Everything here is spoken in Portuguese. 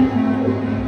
Música